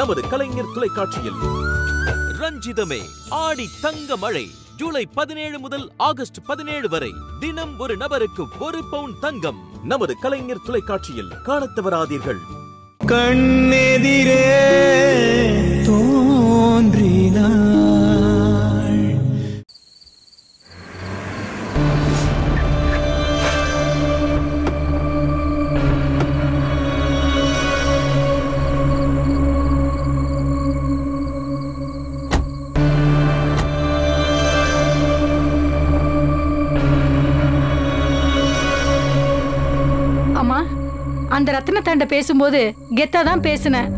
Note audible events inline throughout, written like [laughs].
நமது கலைஞர் தொலைக்காட்சியில். ரஞ்சிதமே ஆடி தங்க மழை ஜூலை பதினேழு முதல் ஆகஸ்ட் பதினேழு வரை தினம் ஒரு நபருக்கு ஒரு பவுன் தங்கம். நமது கலைஞர் தொலைக்காட்சியில் காணத்தவராதீர்கள். கண்ணெதிரே தோன்றினார். அந்த ரத்தினத்தாண்ட பேசும்போது கெத்தா தான் பேசினேன்.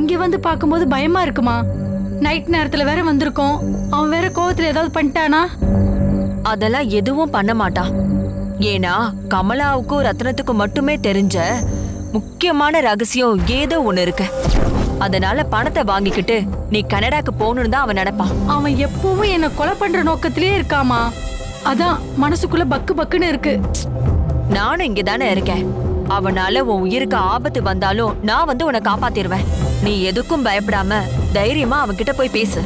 இங்க வந்து பார்க்கும்போது பயமா இருக்குமா? நைட் நேரத்துல வேற வந்திருக்கோம். அவன் வேற கோவத்துல ஏதாவது பண்ணிட்டானா? அதெல்லாம் எதுவும் பண்ண மாட்டான். ஏன்னா கமலாவுக்கும் ரத்னத்துக்கும் மட்டுமே தெரிஞ்ச முக்கியமான ரகசியம் ஏதோ ஒண்ணு இருக்கு. அதனால பணத்தை வாங்கிக்கிட்டு நீ கனடாக்கு போகணும்னு தான் அவன் நினைப்பான். அவன் எப்பவும் என்ன கொலை பண்ற நோக்கத்திலே இருக்காமா? அதான் மனசுக்குள்ள பக்கு பக்குன்னு இருக்கு. நானும் இங்க தானே இருக்கேன். அவனால உன் உயிருக்கு ஆபத்து வந்தாலும் நான் வந்து உன்னை காப்பாத்திருவேன். நீ எதுக்கும் பயப்படாம தைரியமா அவன்கிட்ட போய் பேசு.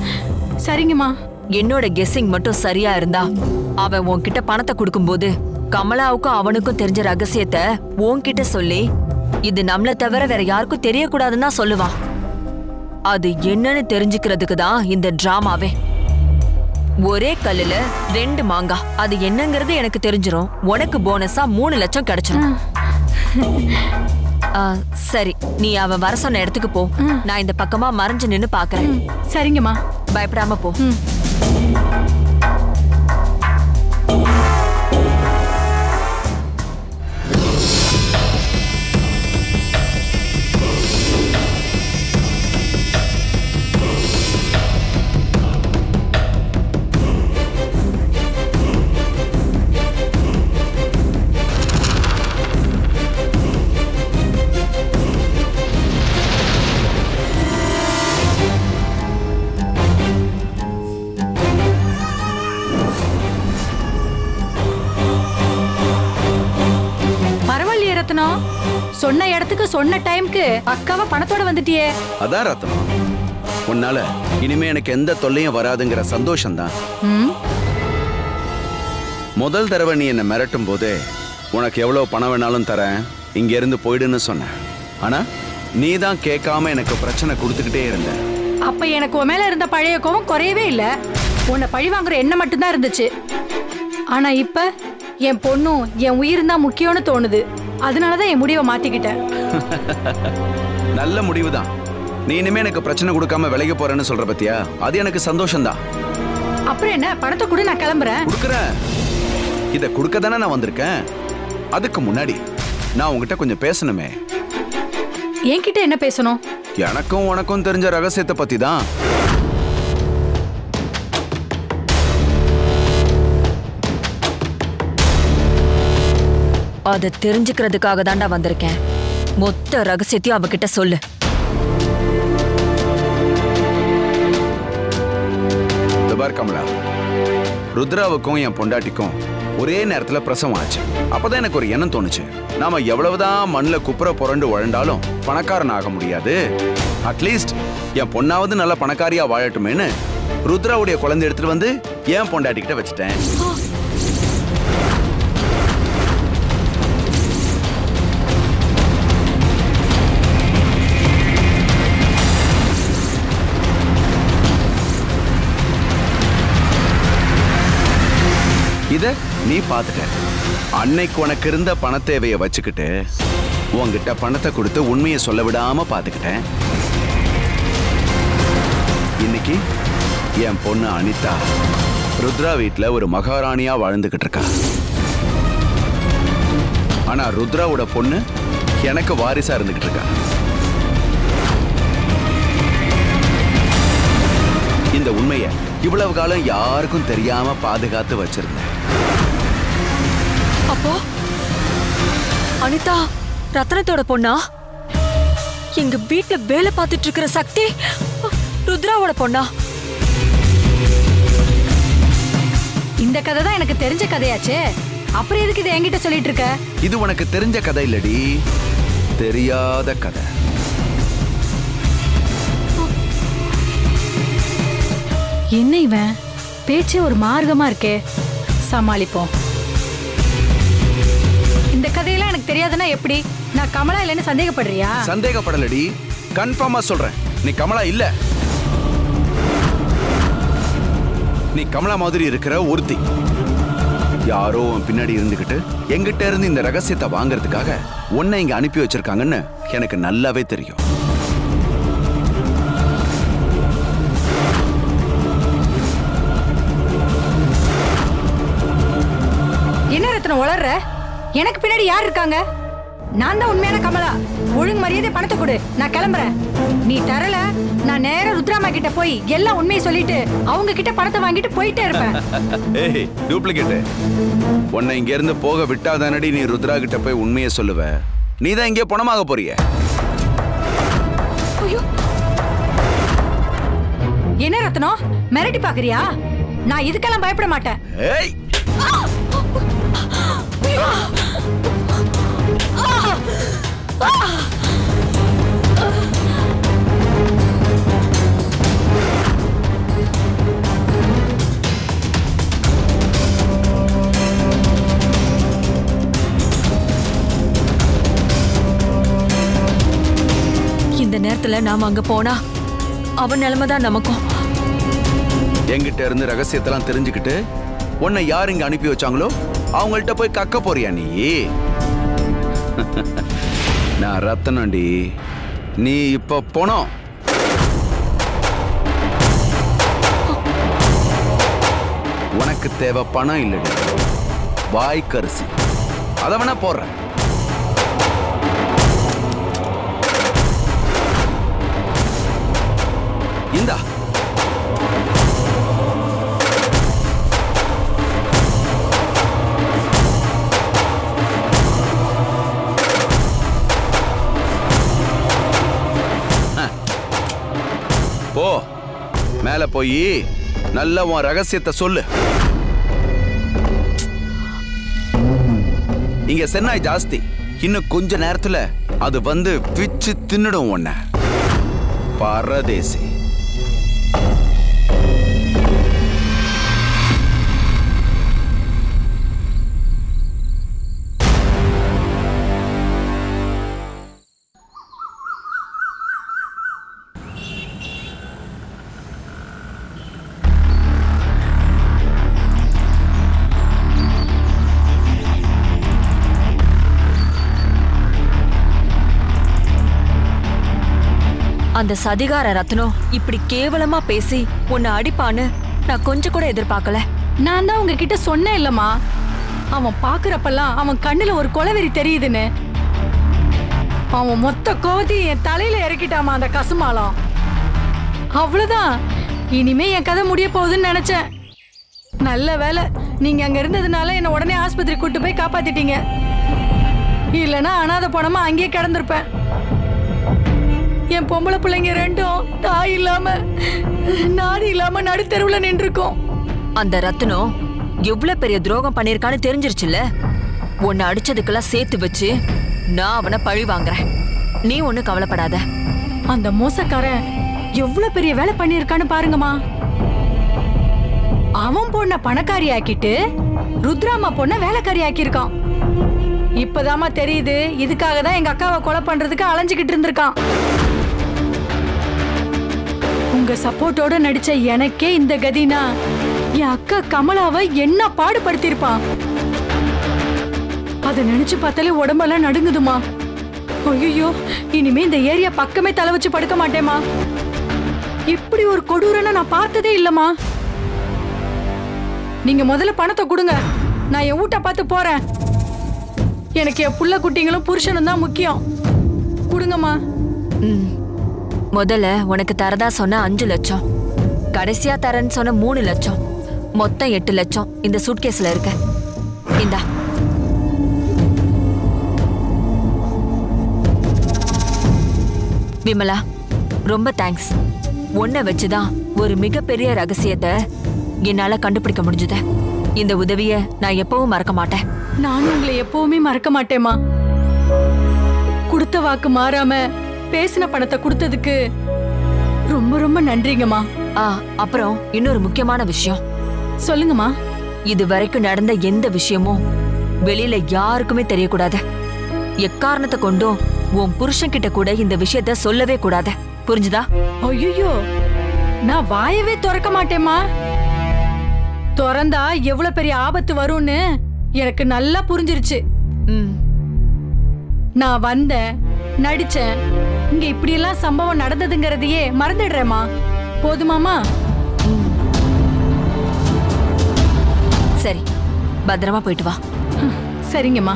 சரிங்கம்மா. என்னோட கெஸ்ஸிங் மட்டும் சரியா இருந்தா அவன் உன்கிட்ட பணத்தை கொடுக்கும்போது கமலாவுக்கும் அவனுக்கும் தெரிஞ்ச ரகசியத்தை உன்கிட்ட சொல்லி இது நம்மள தவிர வேற யாருக்கும் தெரியக்கூடாதுன்னு தான் சொல்லுவான். அது என்னன்னு தெரிஞ்சுக்கிறதுக்கு தான் இந்த டிராமாவே. ஒரே கல்லுல ரெண்டு மாங்கா. அது என்னங்கிறது எனக்கு தெரிஞ்சிரும். உனக்கு போனஸா மூணு லட்சம் கிடைச்சிரும். ஆ, சரி. நீ அவன் வர சொன்ன இடத்துக்கு போ. நான் இந்த பக்கமா மறைஞ்சு நின்னு பாக்குறேன். சரிங்கம்மா. பயப்படாம போ. ரத்னம் சொன்ன இடத்துக்கு சொன்ன டைம்க்கு பக்காவா பணத்தோட வந்துட்டியே. அதான் ரத்னம் உன்னால இனிமே எனக்கு எந்த தொல்லையும் வராதுங்கிற சந்தோஷம்தான். ம். முதல் தடவை நீ என்னை மிரட்டும் போதே உனக்கு எவ்வளவு பணம் வேணாலும் தரேன் இங்க இருந்து போயிடுன்னு சொன்ன ஆனா நீ தான் கேட்காம எனக்கு பிரச்சனை கொடுத்துக்கிட்டே இருந்த. அப்ப எனக்கு உன் மேல இருந்த பழைய கோவம் குறையவே இல்ல. உன்னை பழி வாங்குற எண்ணம் மட்டும்தான் இருந்துச்சு. ஆனா இப்ப என் பொண்ணும் என் உயிரும் தான் முக்கியம்னு தோணுது. அதனாலதான் என் முடிவை மாத்திக்கிட்டேன். [laughs] நல்ல முடிவுதான். நீ இனிமே எனக்கு பிரச்சனை கொடுக்காம விலகி போறேன்னு சொல்ற பத்தியா? அது எனக்கு சந்தோஷம்தான். அப்புறம் என்ன? பணத்தை கூட நான் கிளம்புறேன். கொடுக்குறேன். இத கொடுக்க தானே நான் வந்திருக்கேன்? அதுக்கு முன்னாடி நான் உங்ககிட்ட கொஞ்சம் பேசணுமே. என்கிட்ட என்ன பேசணும்? எனக்கும் உனக்கும் தெரிஞ்ச ரகசியத்தை பத்தி தான் அதை தெரிஞ்சுக்கிறதுக்காக தாண்டா வந்திருக்கேன். மொத்த ரகசியத்தையும் அவகிட்ட சொல்லு. கமலா ருத்ராவுக்கும் என் பொண்டாட்டிக்கும் ஒரே நேரத்துல பிரசவம் ஆச்சு. அப்பதான் எனக்கு ஒரு எண்ணம் தோணுச்சு. நாம எவ்வளவுதான் மண்ணில் குப்புற புரண்டு உழண்டாலும் பணக்காரன் ஆக முடியாது. அட்லீஸ்ட் என் பொண்ணாவது நல்ல பணக்காரியா வாழட்டுமேன்னு ருத்ராவுடைய குழந்தை எடுத்துட்டு வந்து என் பொண்டாட்டிக்கிட்ட வச்சுட்டேன். இத நீ பார்த்துட்ட அன்னைக்கு உனக்கு இருந்த பண தேவையை வச்சுக்கிட்டு உன்கிட்ட பணத்தை கொடுத்து உண்மையை சொல்ல விடாம பார்த்துக்கிட்டேன் இன்னைக்கு என் பொண்ணு அனிதா ருத்ரா வீட்டில் ஒரு மகாராணியா வாழ்ந்துகிட்டு இருக்கா. ஆனா ருத்ராவோட பொண்ணு எனக்கு வாரிசா இருந்துகிட்டு இருக்கா. உண்மையை இவ்வளவு காலம் யாருக்கும் தெரியாம பாதுகாத்து வச்சிருந்தேன். அப்போ அனிதா ரத்னத்தோட பொண்ணா? எங்க வீட்ல வேலை பார்த்துட்டு இருக்கிற சக்தி ருத்ராவோட பொண்ணா? இந்த கதை தான் எனக்கு தெரிஞ்ச கதையாச்சே. அப்புறம் எதுக்கு இதை என்கிட்ட சொல்லிட்டு இருக்க இது உனக்கு தெரிஞ்ச கதை இல்லடி. தெரியாத கதை. என்ன இவன்? பேச்சே ஒரு மார்க்கமா இருக்கே. சமாளிப்போம். இந்த கதையெல்லாம் எனக்கு தெரியாதுன்னா எப்படி? நான் கமலா இல்லைன்னு சந்தேகப்படுறியா? சந்தேகப்படலடி. கன்ஃபார்மா சொல்றேன். நீ கமலா இல்ல. நீ கமலா மாதிரி இருக்கிற ஒருத்தி. யாரோ பின்னாடி இருந்துகிட்டு எங்கிட்ட இருந்து இந்த ரகசியத்தை வாங்குறதுக்காக உன்னை இங்க அனுப்பி வச்சிருக்காங்கன்னு எனக்கு நல்லாவே தெரியும். வளர்ற எனக்கு பின்னாடி யார் இருக்காங்க? நான் தான் உண்மையான கமலா. ஒழுங்கு மரியாதை பணத்தை கொடு. நான் கிளம்புறேன். நீ தரல. நான் நேரா ருத்ராமா கிட்ட போய் எல்லாம் உண்மையை சொல்லிட்டு அவங்க கிட்ட பணத்தை வாங்கிட்டு போயிட்டே இருப்பேன். [laughs] ஏய் டூப்ளிகேட் உன்னை இங்க இருந்து போக விட்டாதானடி நீ ருத்ரா கிட்ட போய் உண்மையை சொல்லுவ. நீ தான் இங்கே பணமாக போறிய. ஐயோ. என்ன ரத்னம்? மிரட்டி பாக்குறியா நான் இதுக்கெல்லாம் பயப்பட மாட்டேன். ஏய் இந்த நேரத்துல நாம அங்க போனா அவன் நிலைமைதான் நமக்கும். என்கிட்ட இருந்து ரகசியத்தெல்லாம் தெரிஞ்சுக்கிட்டு உன்னை யார் இங்க அனுப்பி வச்சாங்களோ அவங்கள்ட்ட போய் கக்க போறியா நீ? [laughs] நான் ரத்தனண்டி. நீ இப்ப போனோம் உனக்கு தேவை பணம் இல்லடி. வாய்க்கரிசி அதை வேணா போடுறேன். போ. மேல போய் நல்ல உன் ரகசியத்தை சொல்லு. இங்க சென்னாய் ஜாஸ்தி. இன்னும் கொஞ்ச நேரத்துல அது வந்து பிச்சு தின்னுடும் உன்ன. பரதேசி. அந்த சதிகார ரத்னம் இப்படி கேவலமா பேசி உன்னை அடிப்பான்னு நான் கொஞ்சம் கூட எதிர்பார்க்கல. நான் தான் உங்ககிட்ட சொன்னேன் இல்லம்மா. அவன் பாக்குறப்பெல்லாம் அவன் கண்ணுல ஒரு கொலவெறி தெரியுதுன்னு. அவன் மொத்த கோவத்தையும் என் தலையில இறக்கிட்டாமா அந்த கசுமாலம். அவ்வளவுதான். இனிமே என் கதை முடிய போகுதுன்னு நினைச்சேன். நல்ல வேலை நீங்க அங்க இருந்ததுனால என்ன உடனே ஆஸ்பத்திரி கூட்டு போய் காப்பாத்திட்டீங்க. இல்லைன்னா அனாத பணமா அங்கேயே கிடந்திருப்பேன். என் பொம்பளை பிள்ளைங்க ரெண்டும் தாய் இல்லாம நாதி இல்லாம நடுத்தெருவுல நின்றுருக்கோம். அந்த ரத்னம் எவ்வளவு பெரிய துரோகம் பண்ணிருக்கான்னு தெரிஞ்சிருச்சுல்ல? உன்னை அடிச்சதுக்கெல்லாம் சேர்த்து வச்சு நான் அவனை பழி வாங்குறேன். நீ ஒண்ணு கவலைப்படாத. அந்த மோசக்காரன் எவ்வளவு பெரிய வேலை பண்ணிருக்கான்னு பாருங்கம்மா. அவன் பொண்ண பணக்காரி ஆக்கிட்டு ருத்ராமா பொண்ண வேலைக்காரி ஆக்கியிருக்கான் இப்பதாம்மா தெரியுது இதுக்காக தான் எங்க அக்காவை கொலை பண்றதுக்கு அலைஞ்சுக்கிட்டு இருந்திருக்கான். உங்க சப்போர்ட்டோட நடிச்ச எனக்கே இந்த கதினா. என் அக்கா கமலாவை என்ன பாடுபடுத்தியிருப்பான் அதை நினைச்சு பார்த்தாலே உடம்பெல்லாம் நடுங்குதுமா. ஐயோ இனிமே இந்த ஏரியா பக்கமே தலை வச்சு படுக்க மாட்டேமா இப்படி ஒரு கொடூரனை நான் பார்த்ததே இல்லம்மா. நீங்க முதல்ல பணத்தை கொடுங்க. நான் என் வீட்டை பார்த்து போறேன். எனக்கு என் புள்ள குட்டிங்களும் புருஷனும் தான் முக்கியம். கொடுங்கம்மா. ம். முதல்ல உனக்கு தரதா சொன்ன அஞ்சு லட்சம். கடைசியா தரேன்னு சொன்ன மூணு லட்சம். மொத்தம் எட்டு லட்சம் இந்த சூட்கேஸ்ல இருக்க. இந்தா. விமலா ரொம்ப தேங்க்ஸ் உன்னை வச்சுதான் ஒரு மிகப்பெரிய ரகசியத்தை என்னால கண்டுபிடிக்க முடிஞ்சது. இந்த உதவிய நான் எப்பவும் மறக்க மாட்டேன். நானும் உங்களை எப்பவுமே மறக்க மாட்டேமா கொடுத்த வாக்கு மாறாம பேசின பணத்தை கொடுத்ததுக்கு ரொம்ப ரொம்ப நன்றிங்கம்மா. ஆ அப்புறம் இன்னொரு முக்கியமான விஷயம். சொல்லுங்கம்மா. இது வரைக்கும் நடந்த எந்த விஷயமும் வெளியில யாருக்குமே தெரியக்கூடாது. எக்காரணத்தை கொண்டும் உன் புருஷன் கிட்ட கூட இந்த விஷயத்த சொல்லவே கூடாது. புரிஞ்சுதா? ஐயோ நான் வாயவே திறக்க மாட்டேம்மா. திறந்தா எவ்வளவு பெரிய ஆபத்து வரும்னு எனக்கு நல்லா புரிஞ்சிருச்சு. நான் வந்தேன் நடிச்சேன் இங்க இப்படியெல்லாம் சம்பவம் நடந்ததுங்கிறதையே மறந்துடுறேம்மா. போதுமாமா சரி பத்திரமா போயிட்டு வா. சரிங்கம்மா.